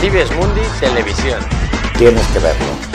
Vives Mundi Televisión. Tienes que verlo.